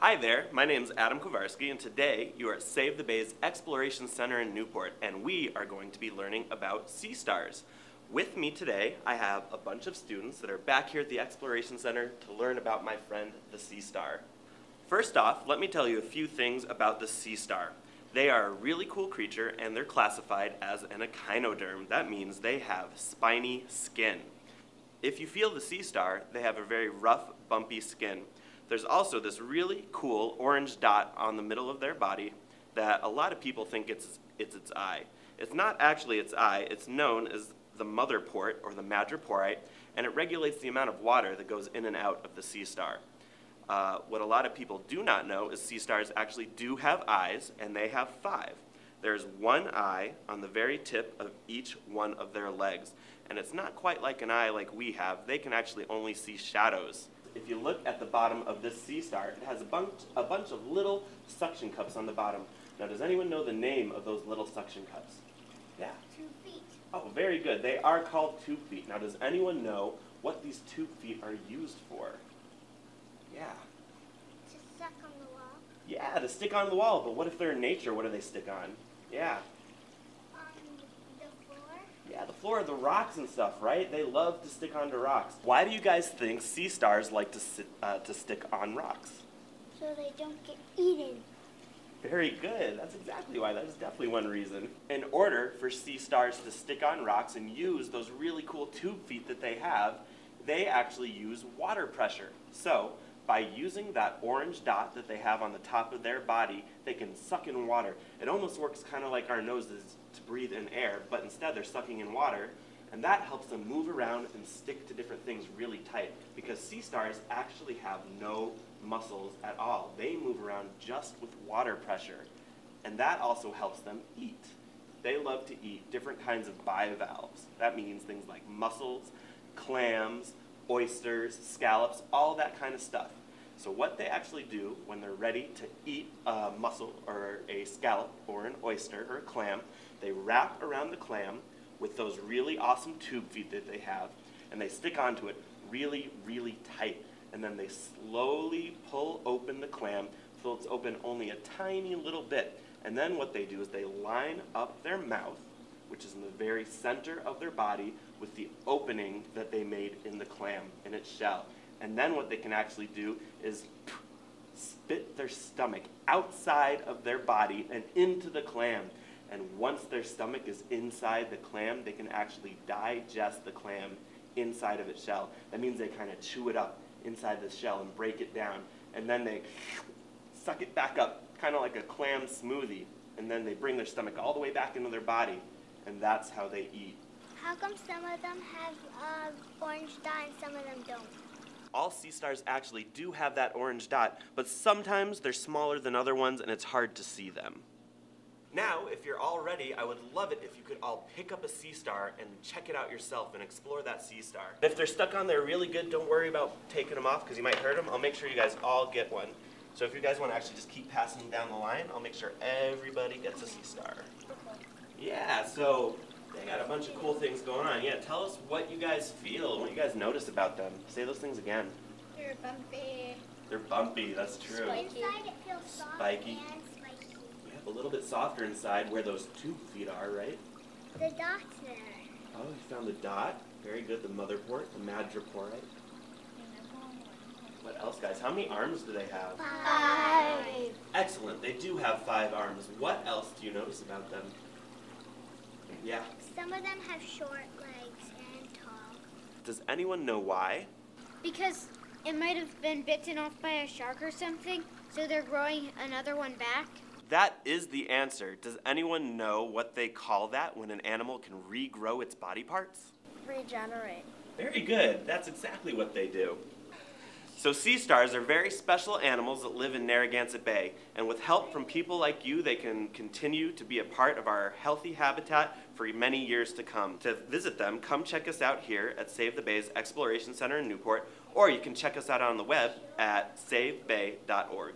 Hi there, my name is Adam Korvasky, and today you are at Save the Bays Exploration Center in Newport, and we are going to be learning about sea stars. With me today, I have a bunch of students that are back here at the Exploration Center to learn about my friend, the sea star. First off, let me tell you a few things about the sea star. They are a really cool creature, and they're classified as an echinoderm. That means they have spiny skin. If you feel the sea star, they have a very rough, bumpy skin. There's also this really cool orange dot on the middle of their body that a lot of people think it's, it's its eye. It's not actually its eye, it's known as the mother port or the madreporite, and it regulates the amount of water that goes in and out of the sea star. Uh, what a lot of people do not know is sea stars actually do have eyes, and they have five. There's one eye on the very tip of each one of their legs, and it's not quite like an eye like we have. They can actually only see shadows if you look at the bottom of this sea star, it has a bunch, a bunch of little suction cups on the bottom. Now, does anyone know the name of those little suction cups? Yeah. Tube feet. Oh, very good. They are called tube feet. Now, does anyone know what these tube feet are used for? Yeah. To suck on the wall. Yeah, to stick on the wall. But what if they're in nature? What do they stick on? Yeah. The the rocks and stuff, right? They love to stick onto rocks. Why do you guys think sea stars like to, sit, uh, to stick on rocks? So they don't get eaten. Very good. That's exactly why. That is definitely one reason. In order for sea stars to stick on rocks and use those really cool tube feet that they have, they actually use water pressure. So, by using that orange dot that they have on the top of their body, they can suck in water. It almost works kind of like our noses to breathe in air, but instead they're sucking in water, and that helps them move around and stick to different things really tight because sea stars actually have no muscles at all. They move around just with water pressure, and that also helps them eat. They love to eat different kinds of bivalves. That means things like mussels, clams, oysters, scallops, all that kind of stuff. So what they actually do when they're ready to eat a mussel or a scallop or an oyster or a clam, they wrap around the clam with those really awesome tube feet that they have, and they stick onto it really, really tight. And then they slowly pull open the clam till it's open only a tiny little bit. And then what they do is they line up their mouth which is in the very center of their body with the opening that they made in the clam, in its shell. And then what they can actually do is spit their stomach outside of their body and into the clam. And once their stomach is inside the clam, they can actually digest the clam inside of its shell. That means they kind of chew it up inside the shell and break it down. And then they suck it back up, kind of like a clam smoothie. And then they bring their stomach all the way back into their body and that's how they eat. How come some of them have uh, orange dot and some of them don't? All sea stars actually do have that orange dot, but sometimes they're smaller than other ones and it's hard to see them. Now, if you're all ready, I would love it if you could all pick up a sea star and check it out yourself and explore that sea star. If they're stuck on there really good, don't worry about taking them off because you might hurt them. I'll make sure you guys all get one. So if you guys want to actually just keep passing down the line, I'll make sure everybody gets a sea star. Yeah, so they got a bunch of cool things going on. Yeah, tell us what you guys feel, what you guys notice about them. Say those things again. They're bumpy. They're bumpy, that's true. Spiky. Inside it feels soft spiky. and spiky. Yeah, a little bit softer inside where those tube feet are, right? The dot's there. Oh, you found the dot. Very good. The mother port, the madreporite. What else, guys? How many arms do they have? Five. Excellent. They do have five arms. What else do you notice about them? Yeah. Some of them have short legs and tall. Does anyone know why? Because it might have been bitten off by a shark or something, so they're growing another one back. That is the answer. Does anyone know what they call that when an animal can regrow its body parts? Regenerate. Very good. That's exactly what they do. So sea stars are very special animals that live in Narragansett Bay, and with help from people like you, they can continue to be a part of our healthy habitat for many years to come. To visit them, come check us out here at Save the Bays Exploration Center in Newport, or you can check us out on the web at savebay.org.